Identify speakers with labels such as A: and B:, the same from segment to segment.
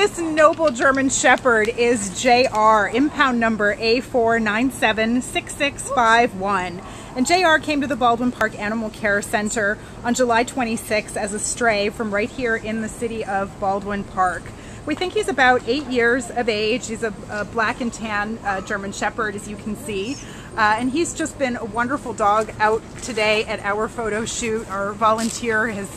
A: This noble German Shepherd is JR, impound number A4976651. And JR came to the Baldwin Park Animal Care Center on July 26 as a stray from right here in the city of Baldwin Park. We think he's about eight years of age. He's a, a black and tan uh, German Shepherd, as you can see. Uh, and he's just been a wonderful dog out today at our photo shoot. Our volunteer has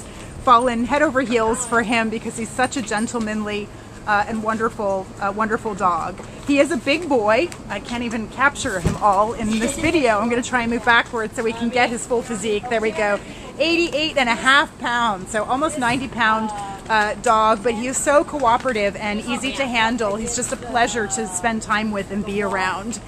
A: fallen head over heels for him because he's such a gentlemanly uh, and wonderful, uh, wonderful dog. He is a big boy. I can't even capture him all in this video. I'm going to try and move backwards so we can get his full physique. There we go. 88 and a half pounds, so almost 90 pound uh, dog, but he is so cooperative and easy to handle. He's just a pleasure to spend time with and be around.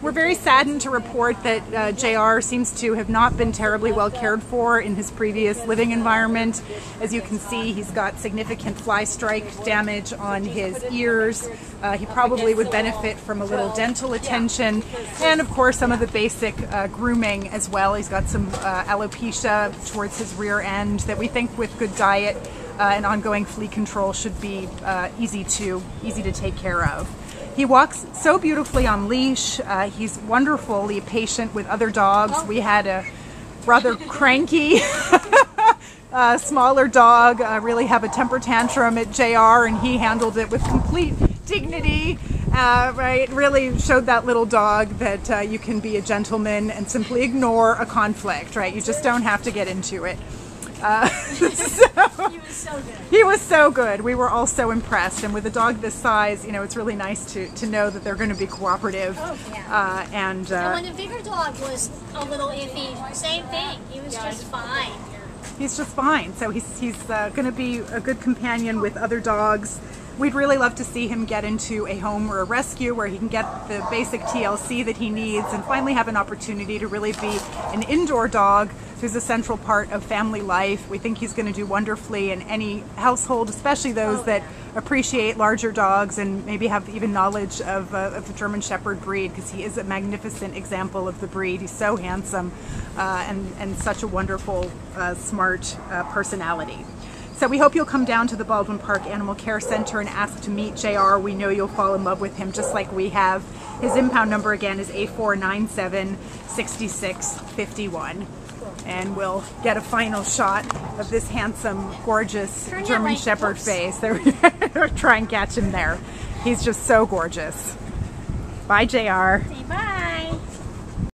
A: We're very saddened to report that uh, JR seems to have not been terribly well cared for in his previous living environment. As you can see, he's got significant fly strike damage on his ears. Uh, he probably would benefit from a little dental attention and, of course, some of the basic uh, grooming as well. He's got some uh, alopecia towards his rear end that we think with good diet uh, and ongoing flea control should be uh, easy to easy to take care of. He walks so beautifully on leash. Uh, he's wonderfully patient with other dogs. We had a rather cranky uh, smaller dog uh, really have a temper tantrum at JR and he handled it with complete dignity. Uh, right, really showed that little dog that uh, you can be a gentleman and simply ignore a conflict, right? You just don't have to get into it. Uh, so, he was so good. He was so good. We were all so impressed. And with a dog this size, you know, it's really nice to, to know that they're going to be cooperative.
B: Oh, yeah.
A: Uh, and, uh,
B: and when the bigger dog was a little iffy, same thing. He was just fine.
A: He's just fine. So he's, he's uh, going to be a good companion with other dogs. We'd really love to see him get into a home or a rescue where he can get the basic TLC that he needs and finally have an opportunity to really be an indoor dog who's a central part of family life. We think he's going to do wonderfully in any household, especially those that appreciate larger dogs and maybe have even knowledge of, uh, of the German Shepherd breed because he is a magnificent example of the breed. He's so handsome uh, and, and such a wonderful, uh, smart uh, personality. So we hope you'll come down to the Baldwin Park Animal Care Center and ask to meet JR. We know you'll fall in love with him just like we have. His impound number again is A4976651. And we'll get a final shot of this handsome, gorgeous
B: Turn
A: German. Shepherd
B: Oops.
A: face. Try and catch him there. He's just so gorgeous. Bye, JR.
B: Say bye.